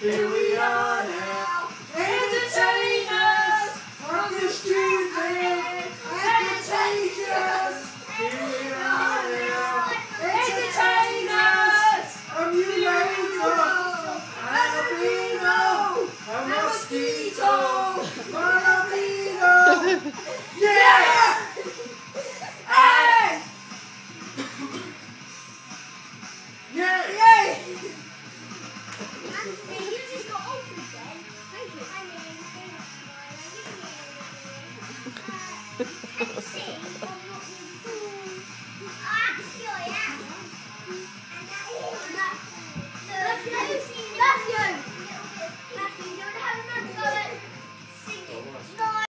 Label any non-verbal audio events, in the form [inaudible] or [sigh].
Here we are now, entertainers on the street there, entertainers. Here we are now, entertainers. A mutator, an albino, a mosquito, an albino. Okay. [laughs]